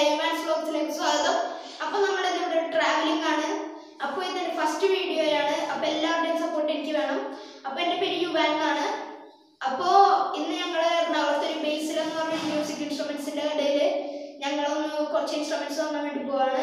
ഹൈമാൻസ് വ്ലോഗ്സിലേക്ക് സ്വാഗതം. അപ്പൊ നമ്മൾ ഇവിടെ ട്രാവലിംഗ് ആണ്. അപ്പോൾ ഇതെന്റെ ഫസ്റ്റ് വീഡിയോയാണ് അപ്പൊ എല്ലാവരുടെയും സപ്പോർട്ട് എനിക്ക് വേണം. അപ്പൊ എന്റെ പേര് യുവാൻ എന്നാണ്. അപ്പോ ഇന്ന് ഞങ്ങൾ എറണാകുളത്ത് ഒരു ബേസിലെന്ന് പറഞ്ഞ മ്യൂസിക് ഇൻസ്ട്രുമെന്റ്സിന്റെ കടയിൽ ഞങ്ങളൊന്ന് കുറച്ച് ഇൻസ്ട്രുമെന്റ്സ് വാങ്ങാൻ വേണ്ടി പോവാണ്.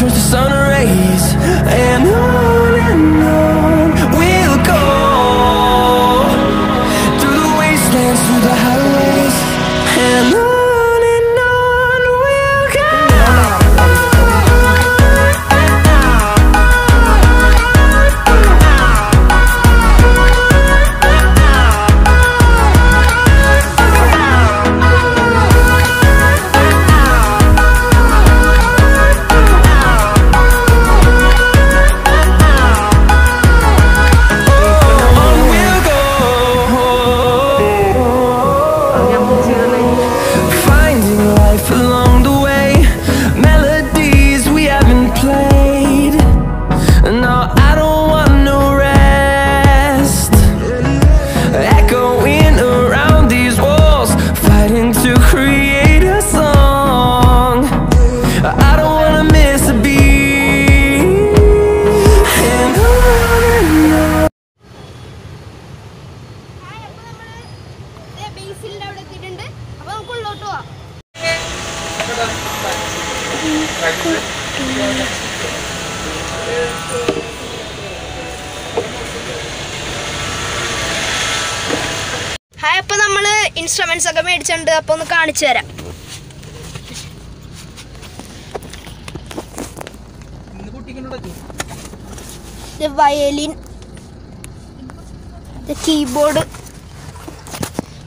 Turns to sun ദേ അവിടെ എത്തിയിട്ടുണ്ട്. അപ്പൊ നമുക്ക് ഉള്ളോട്ട് പോവാം. ഹായ് അപ്പൊ നമ്മൾ ഇൻസ്ട്രുമെന്റ്സ് ഒക്കെ മേടിച്ചിട്ടുണ്ട് അപ്പൊ ഒന്ന് കാണിച്ചു തരാം. Violin keyboard.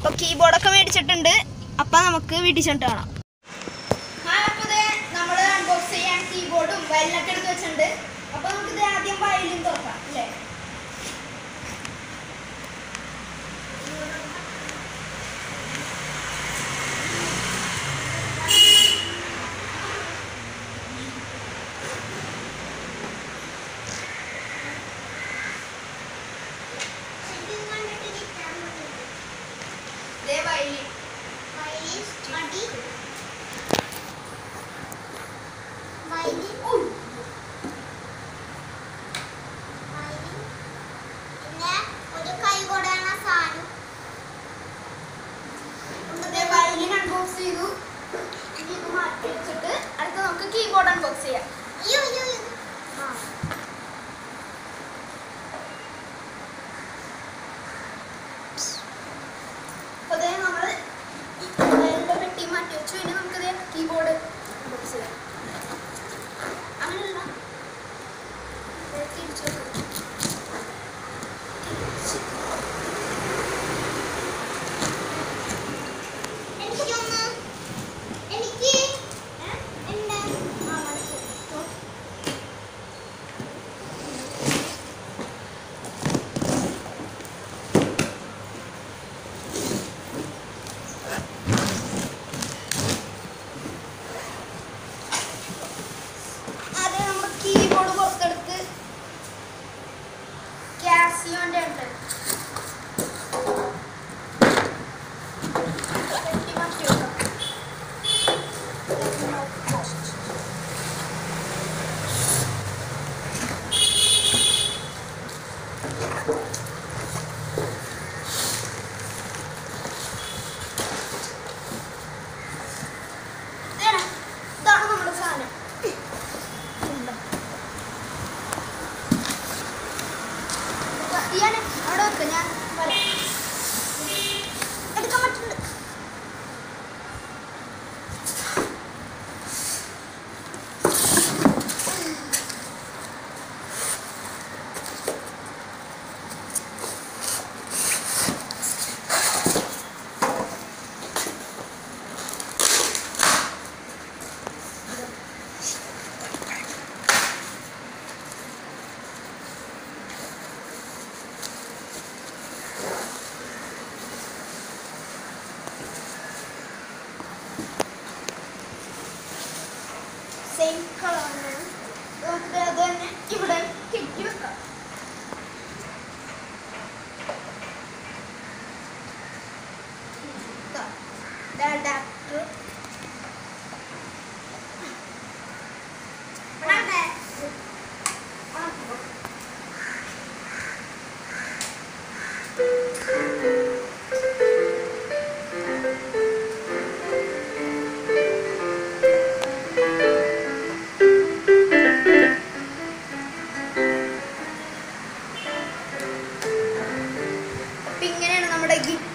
അപ്പൊ കീബോർഡൊക്കെ മേടിച്ചിട്ടുണ്ട്. അപ്പൊ നമുക്ക് വീട്ടിൽ ചെന്നിട്ട് കാണാം. നമ്മൾ അൺബോക്സ് ചെയ്യാൻ കീബോർഡും വയലിനൊക്കെ എടുത്ത് വെച്ചിട്ടുണ്ട്. അപ്പൊ നമുക്ക് ഇത് ആദ്യം വയലിൻ തുറക്കാം അല്ലേ?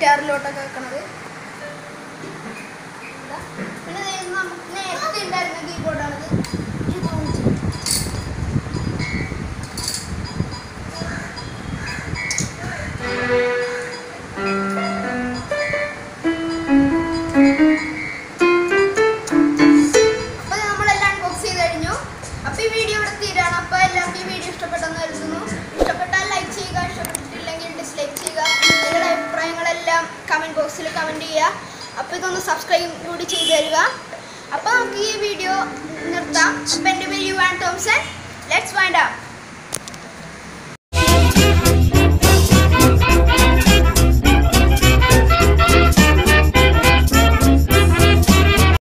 ഗിറ്റാറിലോട്ടൊക്കെ വെക്കണത് നമുക്ക് നേരത്തെ ഉണ്ടായിരുന്ന അപ്പൊ ഈ വീഡിയോ ഇവിടെ തീരാണ്. അപ്പൊ എല്ലാവർക്കും ഈ വീഡിയോ ഇഷ്ടപ്പെട്ടെന്ന് കരുതുന്നു. ബോക്സിൽ കമന്റ് ചെയ്യുക അപ്പോൾ ഇതൊന്ന് സബ്സ്ക്രൈബ് കൂടി ചെയ്തു തരിക. അപ്പോൾ നമുക്ക് ഈ വീഡിയോ നിർത്താം. അപ്പം എന്റെ പേര് Yuvan Thomson. Let's wind out